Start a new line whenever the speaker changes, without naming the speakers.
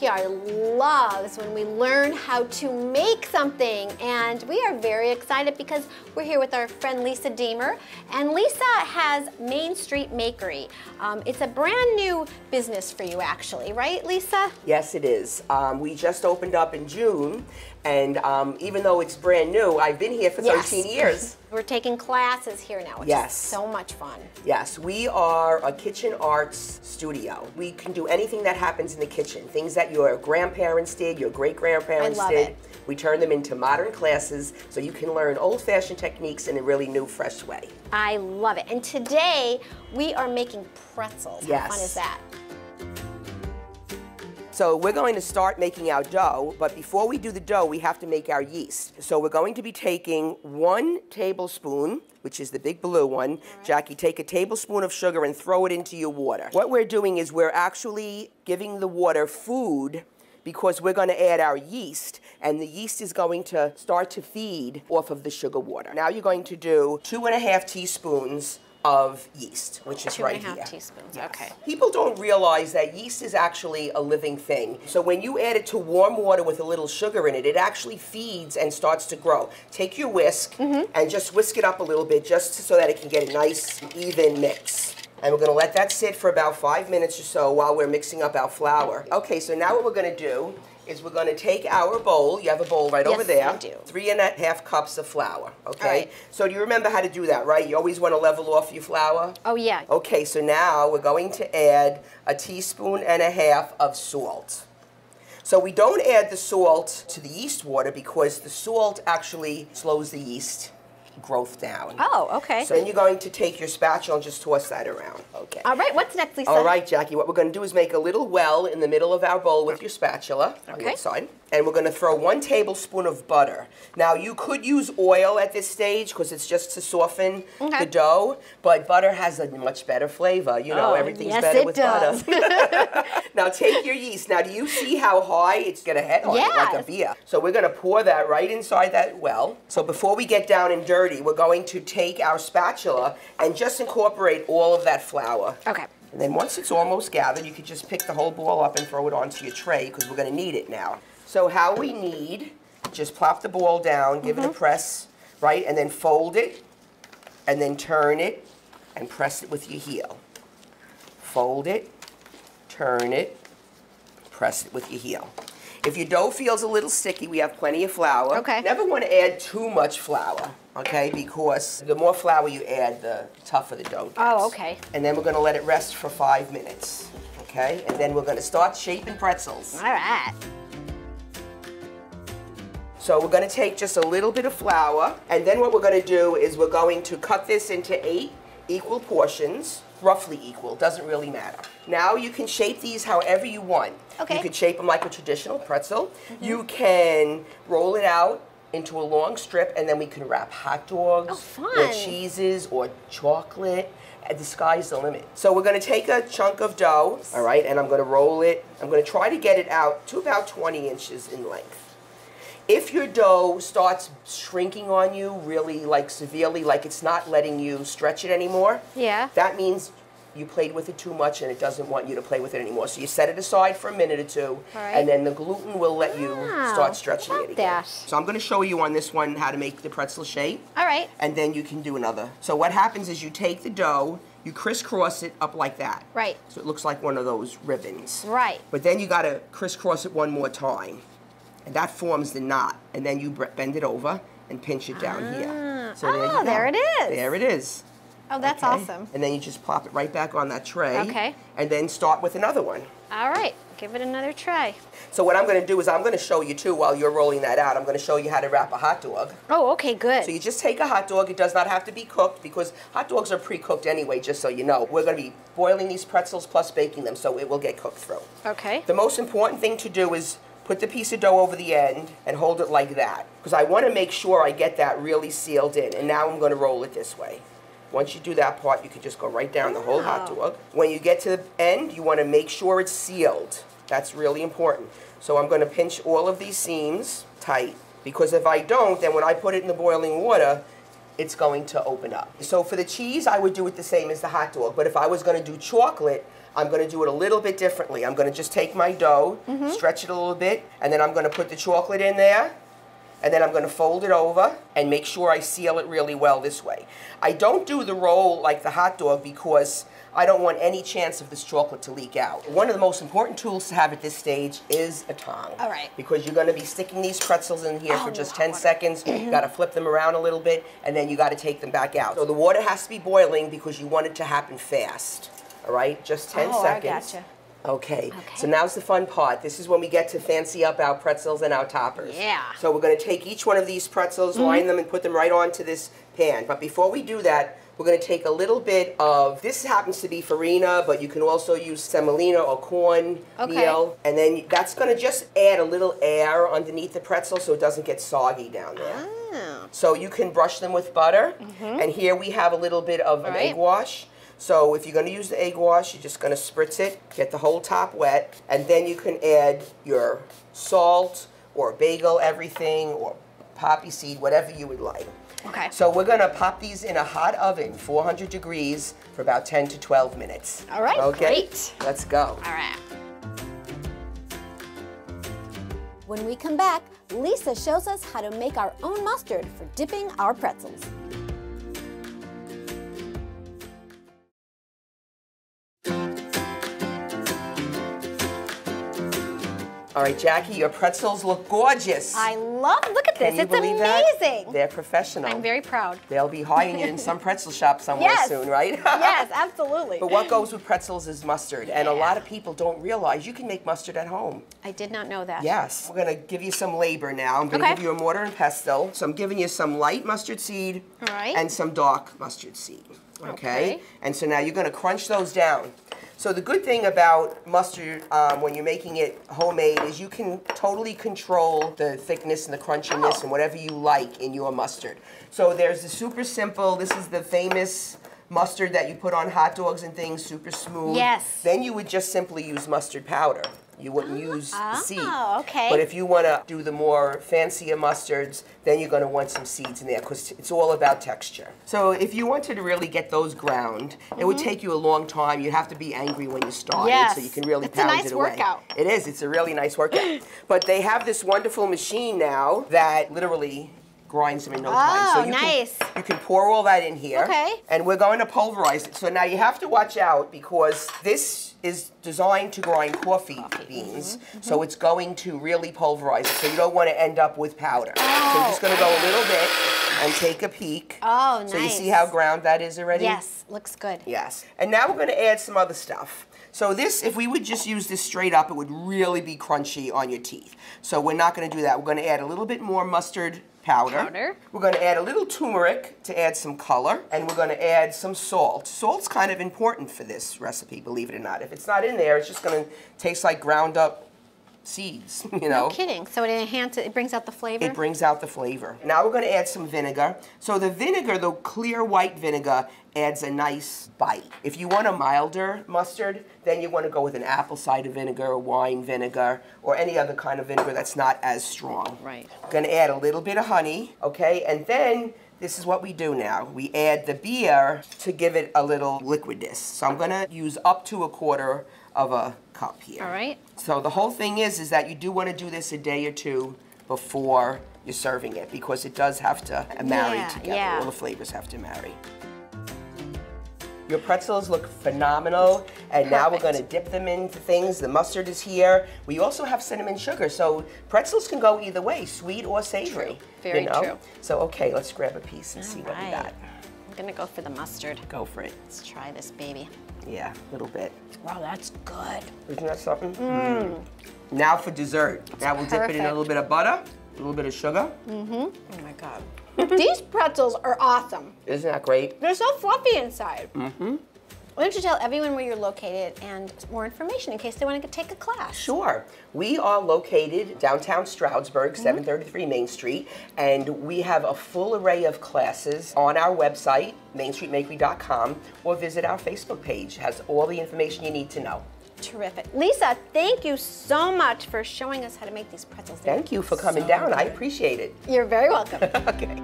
backyard loves when we learn how to make something. And we are very excited because we're here with our friend Lisa Deemer. And Lisa has Main Street Makery. Um, it's a brand new business for you, actually, right, Lisa?
Yes, it is. Um, we just opened up in June, and um, even though it's brand new, I've been here for
Yes.
13 years.
We're taking classes here now, which
Yes.
is so much fun.
Yes, we are a kitchen arts studio. We can do anything that happens in the kitchen, things that your grandparents did, your great grandparents
I love
did.
it.
We turn them into modern classes so you can learn old fashioned techniques in a really new, fresh way.
I love it. And today we are making pretzels.
Yes.
How fun is that?
So we're going to start making our dough, but before we do the dough, we have to make our yeast. So we're going to be taking one tablespoon, which is the big blue one. Jackie, take a tablespoon of sugar and throw it into your water. What we're doing is we're actually giving the water food because we're going to add our yeast, and the yeast is going to start to feed off of the sugar water. Now you're going to do two and a half teaspoons of yeast, which is
Two
right
and a half
here.
teaspoons,
Yes.
okay.
People don't realize that yeast is actually a living thing. So when you add it to warm water with a little sugar in it, it actually feeds and starts to grow. Take your whisk
Mm-hmm.
and just whisk it up a little bit just so that it can get a nice even mix. And we're gonna let that sit for about five minutes or so while we're mixing up our flour. Okay, so now what we're gonna do is we're gonna take our bowl, you have a bowl right over there. Yes.
I do.
Three and a half cups of flour, okay?
Right.
So do you remember how to do that, right? You always wanna level off your flour?
Oh, yeah.
Okay, so now we're going to add a teaspoon and a half of salt. So we don't add the salt to the yeast water because the salt actually slows the yeast growth down.
Oh, okay.
So then you're going to take your spatula and just toss that around. Okay.
All right, what's next, Lisa?
All right, Jackie, what we're going to do is make a little well in the middle of our bowl with your spatula
Okay.
side. And we're going to throw one tablespoon of butter. Now, you could use oil at this stage because it's just to soften
Okay.
the dough, but butter has a much better flavor. You know,
Oh,
everything's
yes,
better
it
with
does.
butter. now, take your yeast. Now, do you see how high it's going to head on like a beer? So we're going to pour that right inside that well. So before we get down and dirty, we're going to take our spatula and just incorporate all of that flour.
Okay.
And then once it's almost gathered, you could just pick the whole ball up and throw it onto your tray because we're going to knead it now. So how we need, just plop the ball down, give it a mm-hmm. press, right, and then fold it, and then turn it, and press it with your heel. Fold it, turn it, press it with your heel. If your dough feels a little sticky, we have plenty of flour.
Okay.
Never want to add too much flour, okay? Because the more flour you add, the tougher the dough gets.
Oh, okay.
And then we're going to let it rest for five minutes, okay? And then we're going to start shaping pretzels.
All right.
So we're going to take just a little bit of flour, and then what we're going to do is we're going to cut this into eight equal portions, roughly equal, doesn't really matter. Now you can shape these however you want.
Okay.
You could shape them like a traditional pretzel. Mm-hmm. You can roll it out into a long strip, and then we can wrap hot dogs
Oh,
or cheeses or chocolate. And the sky's the limit. So we're going to take a chunk of dough, all right, and I'm going to roll it. I'm going to try to get it out to about 20 inches in length. If your dough starts shrinking on you really like severely, like it's not letting you stretch it anymore,
Yeah.
that means you played with it too much and it doesn't want you to play with it anymore. So you set it aside for a minute or two,
right.
and then the gluten will let you
Wow,
start stretching it again.
that.
So I'm going to show you on this one how to make the pretzel shape
All right.
and then you can do another. So what happens is you take the dough, you crisscross it up like that.
Right.
So it looks like one of those ribbons.
Right.
But then you got to crisscross it one more time. And that forms the knot. And then you bend it over and pinch it down here. Ah. So there you
Oh, there it is.
There it is.
Oh, that's
Okay?
awesome.
And then you just plop it right back on that tray.
Okay.
And then start with another one.
All right. Give it another try.
So what I'm going to do is I'm going to show you too while you're rolling that out. I'm going to show you how to wrap a hot dog.
Oh, okay, good.
So you just take a hot dog. It does not have to be cooked because hot dogs are pre-cooked anyway, just so you know. We're going to be boiling these pretzels plus baking them, so it will get cooked through.
okay.
The most important thing to do is put the piece of dough over the end and hold it like that. Because I want to make sure I get that really sealed in. And now I'm going to roll it this way. Once you do that part, you can just go right down the whole hot dog. When you get to the end, you want to make sure it's sealed. That's really important. So I'm going to pinch all of these seams tight. Because if I don't, then when I put it in the boiling water, it's going to open up. So for the cheese, I would do it the same as the hot dog. But if I was going to do chocolate, I'm going to do it a little bit differently. I'm going to just take my dough, mm-hmm. stretch it a little bit, and then I'm going to put the chocolate in there. And then I'm going to fold it over and make sure I seal it really well this way. I don't do the roll like the hot dog because I don't want any chance of this chocolate to leak out. One of the most important tools to have at this stage is a tongue.
All right.
Because you're going to be sticking these pretzels in here
Oh,
for just 10
water.
seconds. you got to flip them around a little bit and then you got to take them back out. So the water has to be boiling because you want it to happen fast. All right? Just 10
Oh, I
seconds.
gotcha.
Okay.
Okay.
So now's the fun part. This is when we get to fancy up our pretzels and our toppers.
Yeah.
So we're going to take each one of these pretzels, mm-hmm. line them, and put them right onto this pan. But before we do that, we're going to take a little bit of, this happens to be farina, but you can also use semolina or corn
Okay.
meal. And then that's going to just add a little air underneath the pretzel so it doesn't get soggy down there.
Oh.
So you can brush them with butter. Mm-hmm. And here we have a little bit of an egg wash. So if you're going to use the egg wash, you're just going to spritz it, get the whole top wet, and then you can add your salt or bagel everything or poppy seed, whatever you would like.
Okay.
So we're going to pop these in a hot oven, 400 degrees, for about 10 to 12 minutes.
All right,
Okay.
great.
Let's go.
All right. When we come back, Lisa shows us how to make our own mustard for dipping our pretzels.
All right, Jackie, your pretzels look gorgeous.
I love, look at this, it's amazing.
that? They're professional.
I'm very proud.
They'll be hiring you in some pretzel shop somewhere
Yes.
soon, right?
yes, absolutely.
But what goes with pretzels is mustard, and a lot of people don't realize you can make mustard at home.
I did not know that.
Yes. We're gonna give you some labor now. I'm gonna
Okay.
give you a mortar and pestle. So I'm giving you some light mustard seed
All right.
and some dark mustard seed. Okay?
Okay.
And so now you're gonna crunch those down. So the good thing about mustard um, when you're making it homemade is you can totally control the thickness and the crunchiness and whatever you like in your mustard. So there's the super simple, this is the famous mustard that you put on hot dogs and things, super smooth.
Yes.
Then you would just simply use mustard powder. You wouldn't use the seed.
Oh, okay.
But if you want to do the more fancier mustards, then you're going to want some seeds in there because it's all about texture. So if you wanted to really get those ground, it would take you a long time. You'd have to be angry when you started
Mm-hmm. Yes.
so you can really
It's a
pound
nice
it away.
workout.
It is. It's a really nice workout. but they have this wonderful machine now that literally grinds them in no time.
So
you
nice.
Can, you can pour all that in here.
Okay.
And we're going to pulverize it. So now you have to watch out because this is designed to grind coffee, beans.
Mm-hmm,
So it's going to really pulverize it. So you don't want to end up with powder. So
Oh.
you're just going to go a little bit and take a peek.
Oh, nice.
So you see how ground that is already?
Yes, looks good.
Yes. And now we're going to add some other stuff. So this, if we would just use this straight up, it would really be crunchy on your teeth. So we're not going to do that. We're going to add a little bit more mustard powder.
Powder.
We're going to add a little turmeric to add some color, and we're going to add some salt. Salt's kind of important for this recipe, believe it or not. If it's not in there, it's just going to taste like ground up seeds, you know.
No kidding. So it enhances, it brings out the flavor?
It brings out the flavor. Now we're going to add some vinegar. So the vinegar, the clear white vinegar, adds a nice bite. If you want a milder mustard, then you want to go with an apple cider vinegar, wine vinegar, or any other kind of vinegar that's not as strong.
Right.
Going to add a little bit of honey, okay? And then this is what we do now. We add the beer to give it a little liquidness. So I'm going to use up to a quarter of a cup here.
All right.
So the whole thing is, is that you do want to do this a day or two before you're serving it because it does have to marry
Yeah,
together.
yeah.
All the flavors have to marry. Your pretzels look phenomenal, and now we're gonna dip them into things. The mustard is here. We also have cinnamon sugar, so pretzels can go either way, sweet or savory. True.
Very
you know?
true.
So okay, let's grab a piece and see what we
Right.
got.
I'm gonna go for the mustard.
Go for it.
Let's try this baby.
Yeah, a little bit.
Wow, that's good.
Isn't that something? Mm. Now for dessert. now we'll dip it in a little bit of butter, a little bit of sugar. Mm-hmm.
Oh my god. These pretzels are awesome.
Isn't that great?
They're so fluffy inside. Mm-hmm. Why don't you tell everyone where you're located and more information in case they want to take a class?
Sure. We are located downtown Stroudsburg, 733 Main Street, and we have a full array of classes on our website, mainstreetmakery.com, or visit our Facebook page. It has all the information you need to know.
Terrific. Lisa, thank you so much for showing us how to make these pretzels.
Thank you for coming
so
down. I appreciate it.
You're very welcome.
Okay.